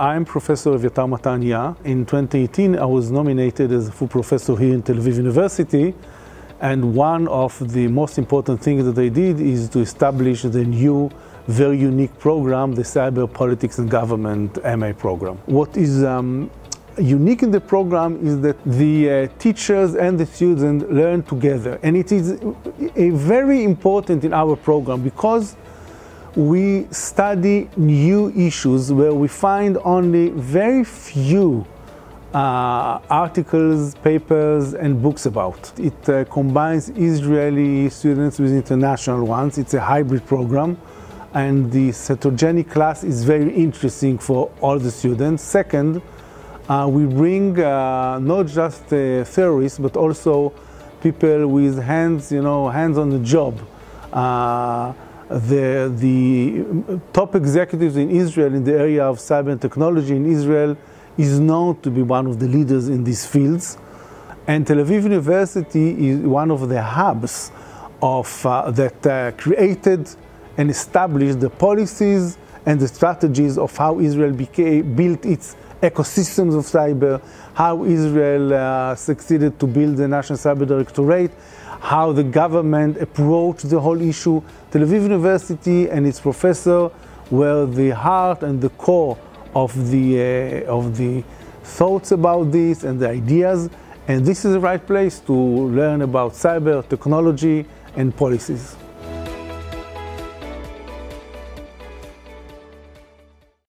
I'm Professor Eviatar Matania. In 2018, I was nominated as a full professor here in Tel Aviv University. And one of the most important things that I did is to establish the new, very unique program, the Cyber Politics and Government MA program. What is um, unique in the program is that the uh, teachers and the students learn together. And it is a very important in our program because we study new issues where we find only very few uh, articles, papers, and books about. It uh, combines Israeli students with international ones. It's a hybrid program, and the heterogenic class is very interesting for all the students. Second, uh, we bring uh, not just uh, theorists, but also people with hands, you know, hands on the job. The, the top executives in Israel in the area of cyber and technology in Israel is known to be one of the leaders in these fields. And Tel Aviv University is one of the hubs of, uh, that uh, created and established the policies and the strategies of how Israel became, built its ecosystems of cyber, how Israel uh, succeeded to build the National Cyber Directorate, how the government approached the whole issue. Tel Aviv University and its professor were the heart and the core of the, uh, of the thoughts about this and the ideas. And this is the right place to learn about cyber, technology, and policies.